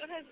Go ahead.